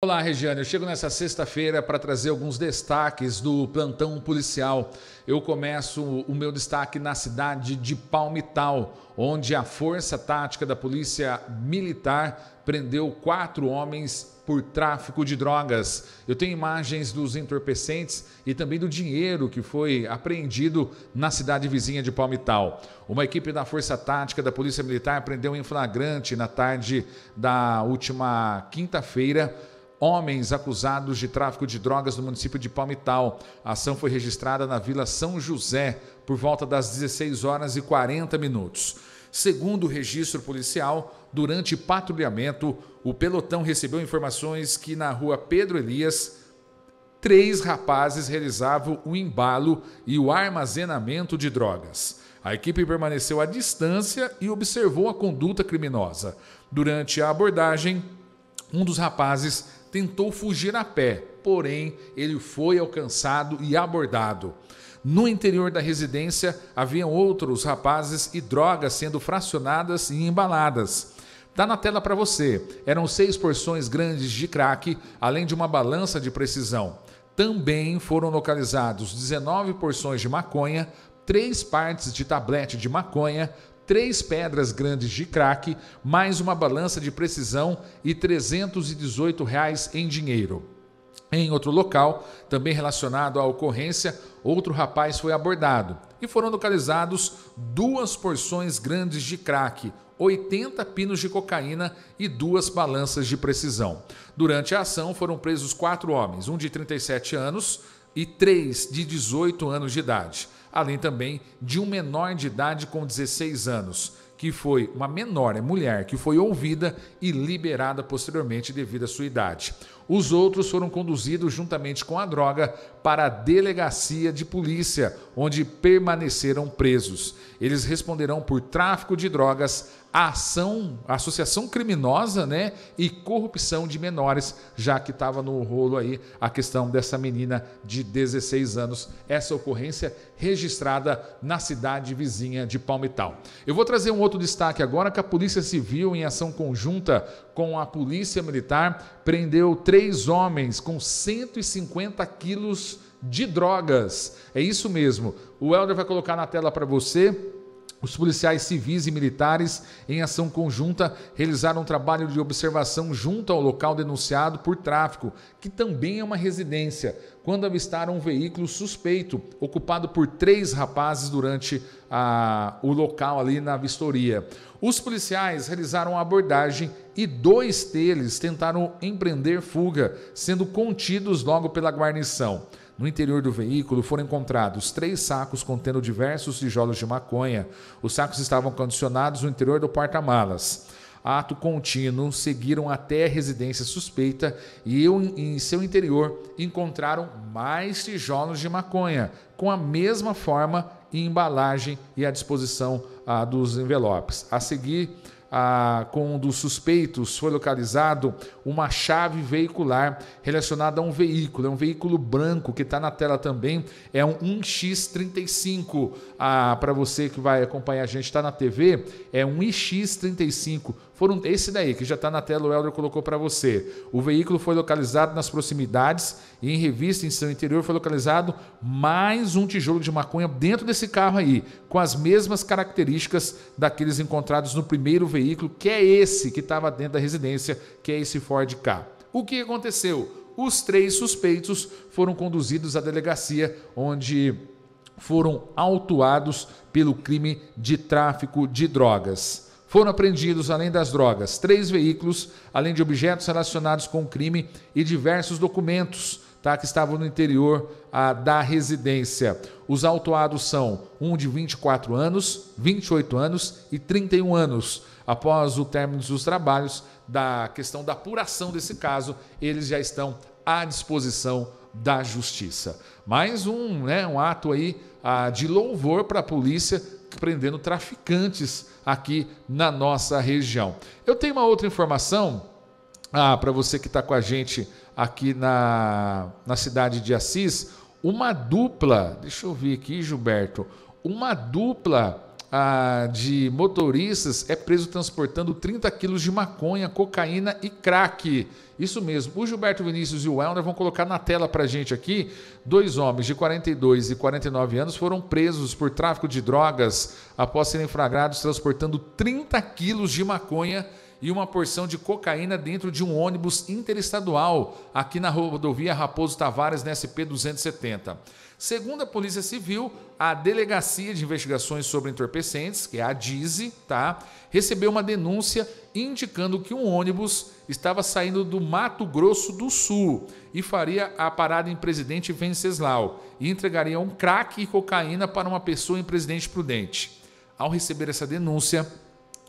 Olá, Regiane. Eu chego nessa sexta-feira para trazer alguns destaques do plantão policial. Eu começo o meu destaque na cidade de Palmital, onde a Força Tática da Polícia Militar prendeu quatro homens por tráfico de drogas. Eu tenho imagens dos entorpecentes e também do dinheiro que foi apreendido na cidade vizinha de Palmital. Uma equipe da Força Tática da Polícia Militar prendeu em flagrante na tarde da última quinta-feira homens acusados de tráfico de drogas no município de Palmital. A ação foi registrada na Vila São José por volta das 16 horas e 40 minutos. Segundo o registro policial, durante patrulhamento, o pelotão recebeu informações que na rua Pedro Elias, três rapazes realizavam o embalo e o armazenamento de drogas. A equipe permaneceu à distância e observou a conduta criminosa. Durante a abordagem, um dos rapazes tentou fugir a pé, porém ele foi alcançado e abordado. No interior da residência haviam outros rapazes e drogas sendo fracionadas e embaladas. Está na tela para você. Eram seis porções grandes de crack, além de uma balança de precisão. Também foram localizados 19 porções de maconha, três partes de tablete de maconha, três pedras grandes de crack, mais uma balança de precisão e 318 reais em dinheiro. Em outro local, também relacionado à ocorrência, outro rapaz foi abordado e foram localizados duas porções grandes de crack, 80 pinos de cocaína e duas balanças de precisão. Durante a ação foram presos quatro homens, um de 37 anos e três de 18 anos de idade além também de um menor de idade com 16 anos, que foi uma menor, é mulher, que foi ouvida e liberada posteriormente devido à sua idade. Os outros foram conduzidos juntamente com a droga para a delegacia de polícia, onde permaneceram presos. Eles responderão por tráfico de drogas, ação, associação criminosa, né, e corrupção de menores, já que estava no rolo aí a questão dessa menina de 16 anos. Essa ocorrência registrada na cidade vizinha de Palmital. Eu vou trazer um outro destaque agora que a Polícia Civil, em ação conjunta com a Polícia Militar, prendeu três homens com 150 quilos de drogas. É isso mesmo. O Helder vai colocar na tela para você os policiais civis e militares, em ação conjunta, realizaram um trabalho de observação junto ao local denunciado por tráfico, que também é uma residência, quando avistaram um veículo suspeito, ocupado por três rapazes durante a, o local ali na vistoria. Os policiais realizaram a abordagem e dois deles tentaram empreender fuga, sendo contidos logo pela guarnição. No interior do veículo foram encontrados três sacos contendo diversos tijolos de maconha. Os sacos estavam condicionados no interior do porta-malas. Ato contínuo, seguiram até a residência suspeita e em seu interior encontraram mais tijolos de maconha, com a mesma forma e embalagem e à disposição ah, dos envelopes. A seguir, ah, com um dos suspeitos foi localizado uma chave veicular relacionada a um veículo. É um veículo branco que está na tela também. É um 1X35. Ah, Para você que vai acompanhar a gente, está na TV. É um IX35. Foram esse daí que já está na tela, o Helder colocou para você. O veículo foi localizado nas proximidades e em revista em seu interior foi localizado mais um tijolo de maconha dentro desse carro aí, com as mesmas características daqueles encontrados no primeiro veículo, que é esse que estava dentro da residência, que é esse Ford K. O que aconteceu? Os três suspeitos foram conduzidos à delegacia, onde foram autuados pelo crime de tráfico de drogas. Foram apreendidos, além das drogas, três veículos, além de objetos relacionados com o crime e diversos documentos tá, que estavam no interior ah, da residência. Os autuados são um de 24 anos, 28 anos e 31 anos. Após o término dos trabalhos, da questão da apuração desse caso, eles já estão à disposição da justiça. Mais um, né, um ato aí ah, de louvor para a polícia prendendo traficantes aqui na nossa região. Eu tenho uma outra informação ah, para você que está com a gente aqui na, na cidade de Assis. Uma dupla, deixa eu ver aqui, Gilberto, uma dupla ah, de motoristas é preso transportando 30 quilos de maconha, cocaína e crack. Isso mesmo. O Gilberto Vinícius e o Elner vão colocar na tela para gente aqui. Dois homens de 42 e 49 anos foram presos por tráfico de drogas após serem flagrados transportando 30 quilos de maconha uma porção de cocaína dentro de um ônibus interestadual aqui na rodovia Raposo Tavares, na SP 270. Segundo a Polícia Civil, a Delegacia de Investigações sobre Entorpecentes, que é a DIZE, tá, recebeu uma denúncia indicando que um ônibus estava saindo do Mato Grosso do Sul e faria a parada em Presidente Venceslau e entregaria um crack e cocaína para uma pessoa em Presidente Prudente. Ao receber essa denúncia,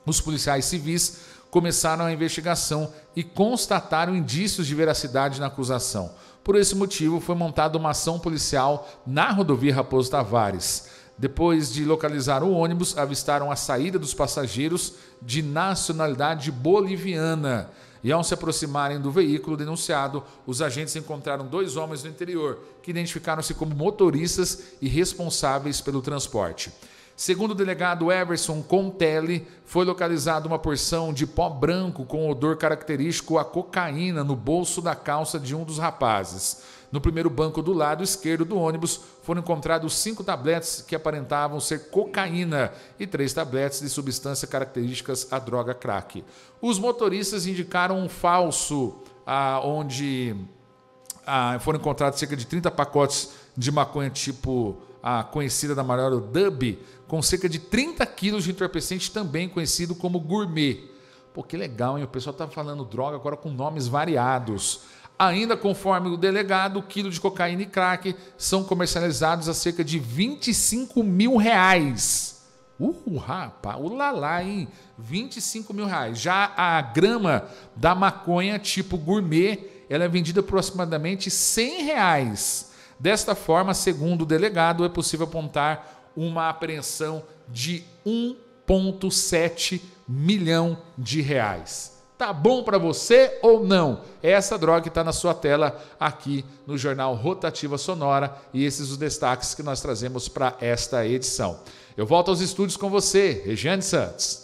os policiais civis começaram a investigação e constataram indícios de veracidade na acusação. Por esse motivo, foi montada uma ação policial na rodovia Raposo Tavares. Depois de localizar o ônibus, avistaram a saída dos passageiros de nacionalidade boliviana. E ao se aproximarem do veículo denunciado, os agentes encontraram dois homens no interior, que identificaram-se como motoristas e responsáveis pelo transporte. Segundo o delegado Everson Contelli, foi localizada uma porção de pó branco com odor característico a cocaína no bolso da calça de um dos rapazes. No primeiro banco do lado esquerdo do ônibus foram encontrados cinco tabletes que aparentavam ser cocaína e três tabletes de substância características à droga crack. Os motoristas indicaram um falso, ah, onde ah, foram encontrados cerca de 30 pacotes de maconha tipo a conhecida da Amarelo Dub, com cerca de 30 quilos de entorpecente, também conhecido como gourmet. Pô, que legal, hein? O pessoal está falando droga agora com nomes variados. Ainda conforme o delegado, o quilo de cocaína e crack são comercializados a cerca de 25 mil reais. Uh, rapaz, ulalá, hein? 25 mil reais. Já a grama da maconha tipo gourmet, ela é vendida aproximadamente 100 reais. Desta forma, segundo o delegado, é possível apontar uma apreensão de 1,7 milhão de reais. Tá bom para você ou não? Essa droga está na sua tela aqui no jornal Rotativa Sonora e esses os destaques que nós trazemos para esta edição. Eu volto aos estúdios com você, Regiane Santos.